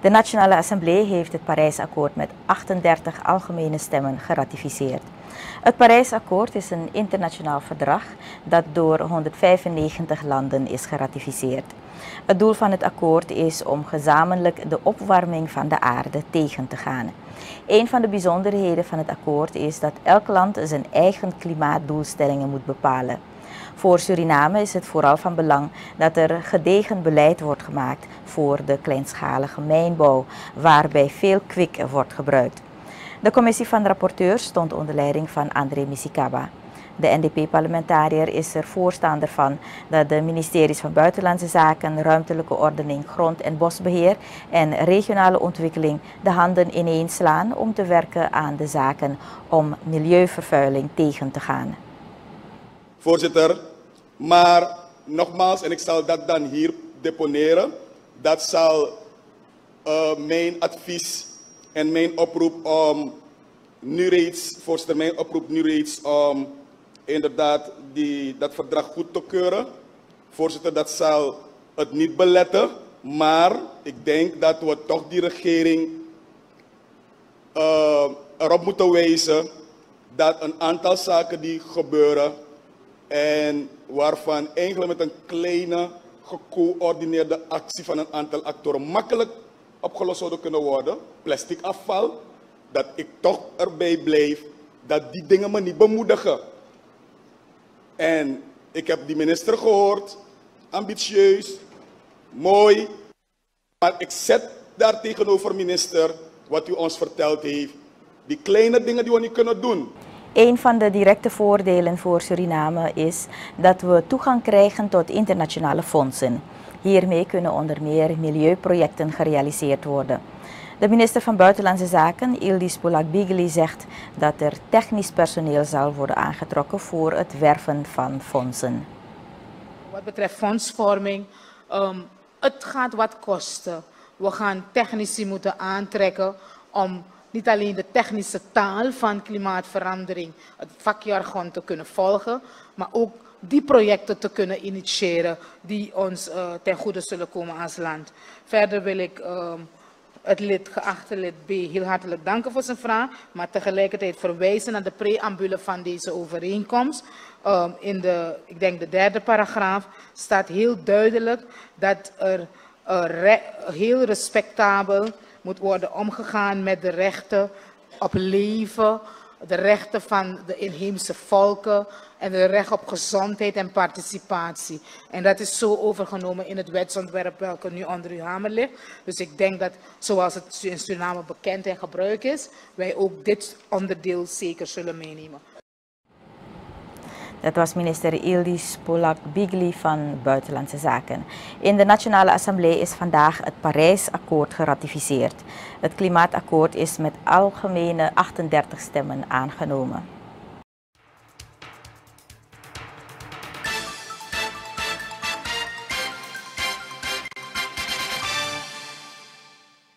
De Nationale Assemblée heeft het Parijsakkoord met 38 algemene stemmen geratificeerd. Het Parijsakkoord is een internationaal verdrag dat door 195 landen is geratificeerd. Het doel van het akkoord is om gezamenlijk de opwarming van de aarde tegen te gaan. Een van de bijzonderheden van het akkoord is dat elk land zijn eigen klimaatdoelstellingen moet bepalen. Voor Suriname is het vooral van belang dat er gedegen beleid wordt gemaakt voor de kleinschalige mijnbouw, waarbij veel kwik wordt gebruikt. De commissie van rapporteurs stond onder leiding van André Misikaba. De NDP-parlementariër is er voorstander van dat de ministeries van Buitenlandse Zaken, Ruimtelijke Ordening, Grond- en Bosbeheer en Regionale Ontwikkeling de handen ineens slaan om te werken aan de zaken om milieuvervuiling tegen te gaan. Voorzitter, maar nogmaals, en ik zal dat dan hier deponeren, dat zal uh, mijn advies en mijn oproep om nu reeds, voorzitter, mijn oproep nu reeds om inderdaad die, dat verdrag goed te keuren. Voorzitter, dat zal het niet beletten, maar ik denk dat we toch die regering uh, erop moeten wijzen dat een aantal zaken die gebeuren en waarvan eigenlijk met een kleine gecoördineerde actie van een aantal actoren makkelijk opgelost zouden kunnen worden. Plastic afval, dat ik toch erbij blijf dat die dingen me niet bemoedigen. En ik heb die minister gehoord, ambitieus, mooi, maar ik zet daar tegenover minister wat u ons verteld heeft. Die kleine dingen die we niet kunnen doen. Een van de directe voordelen voor Suriname is dat we toegang krijgen tot internationale fondsen. Hiermee kunnen onder meer milieuprojecten gerealiseerd worden. De minister van Buitenlandse Zaken, Ildis Polak-Bigeli, zegt dat er technisch personeel zal worden aangetrokken voor het werven van fondsen. Wat betreft fondsvorming, um, het gaat wat kosten. We gaan technici moeten aantrekken om niet alleen de technische taal van klimaatverandering, het vakjargon te kunnen volgen, maar ook die projecten te kunnen initiëren die ons uh, ten goede zullen komen als land. Verder wil ik uh, het lid, geachte lid B heel hartelijk danken voor zijn vraag, maar tegelijkertijd verwijzen naar de preambule van deze overeenkomst. Um, in de, ik denk de derde paragraaf staat heel duidelijk dat er heel respectabel moet worden omgegaan met de rechten op leven, de rechten van de inheemse volken en de recht op gezondheid en participatie. En dat is zo overgenomen in het wetsontwerp welke nu onder uw hamer ligt. Dus ik denk dat zoals het in Suriname bekend en gebruik is, wij ook dit onderdeel zeker zullen meenemen. Dat was minister Ildis Polak-Bigli van Buitenlandse Zaken. In de Nationale Assemblée is vandaag het Parijsakkoord geratificeerd. Het klimaatakkoord is met algemene 38 stemmen aangenomen.